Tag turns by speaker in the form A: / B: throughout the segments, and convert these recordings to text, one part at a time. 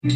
A: Hari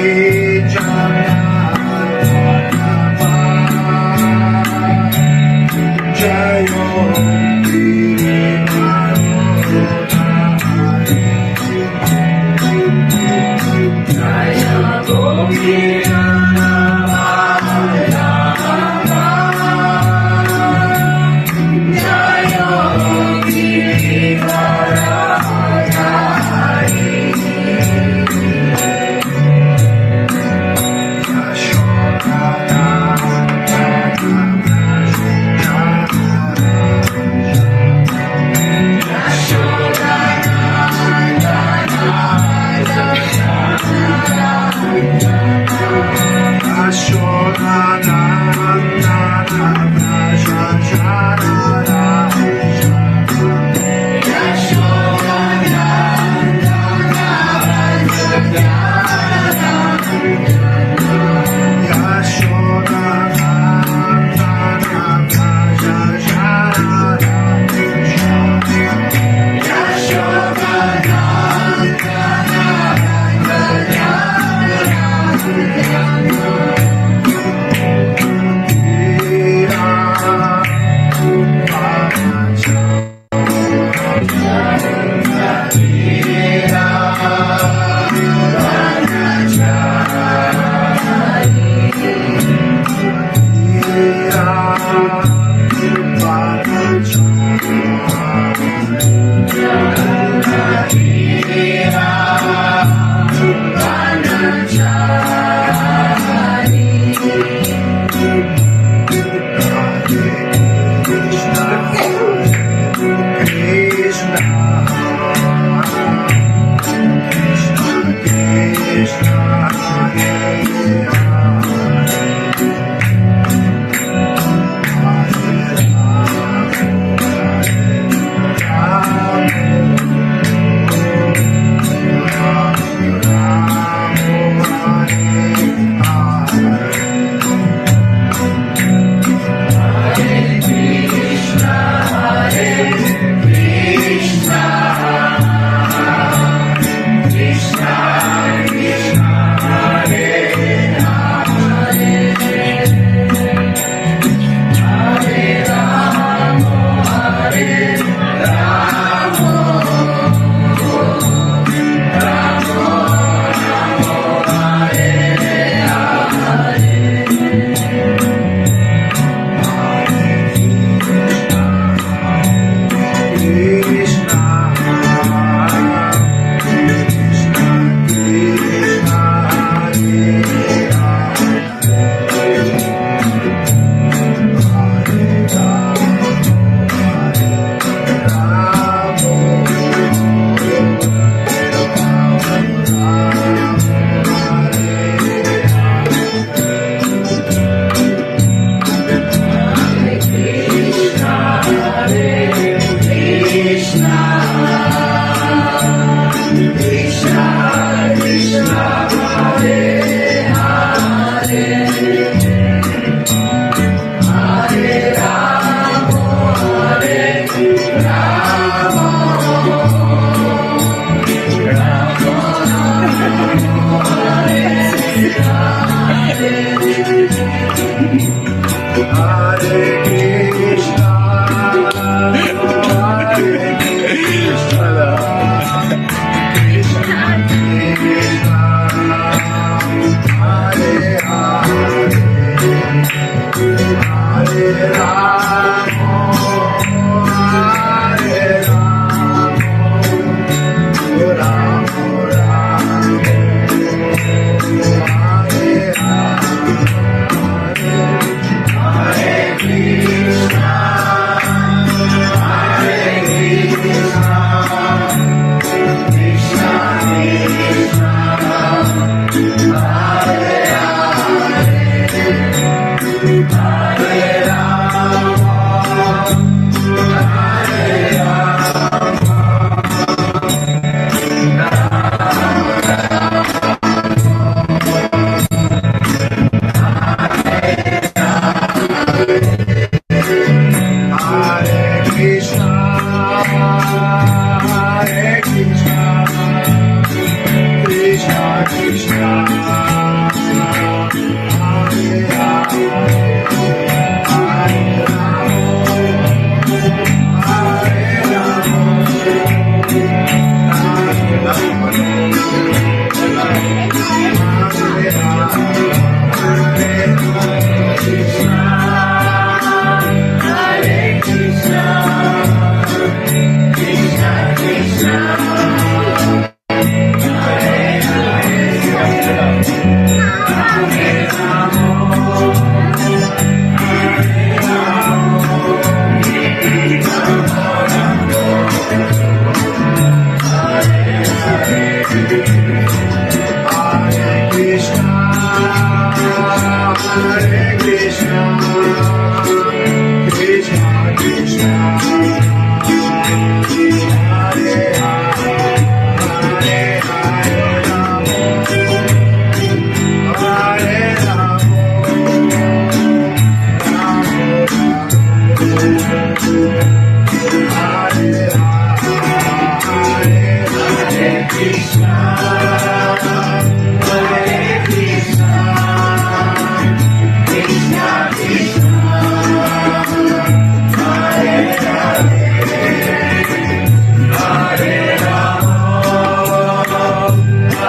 A: Jaya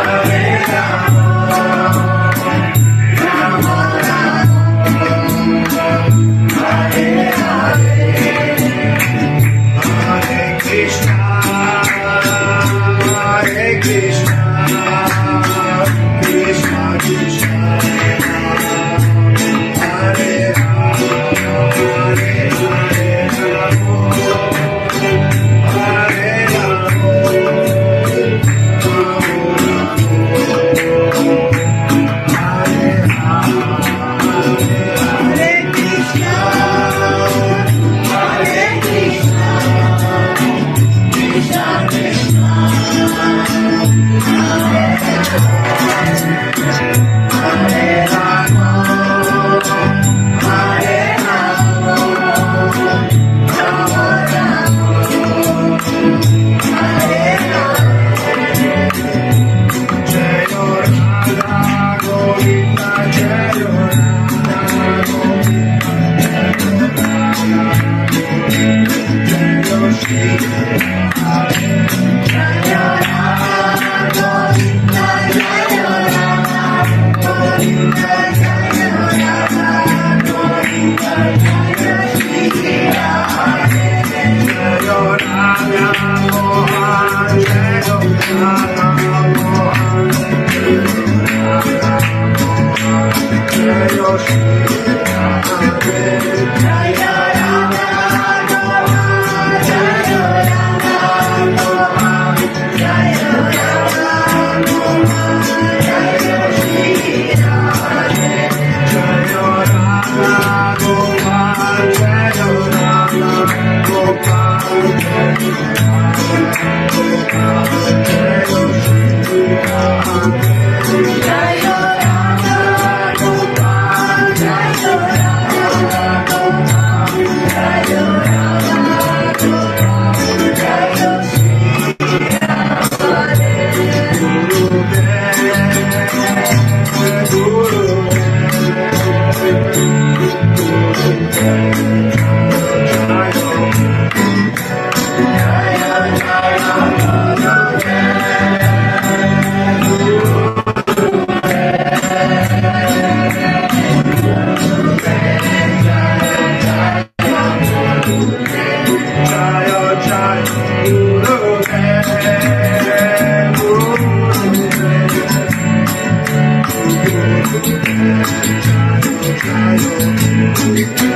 A: Dios Thank to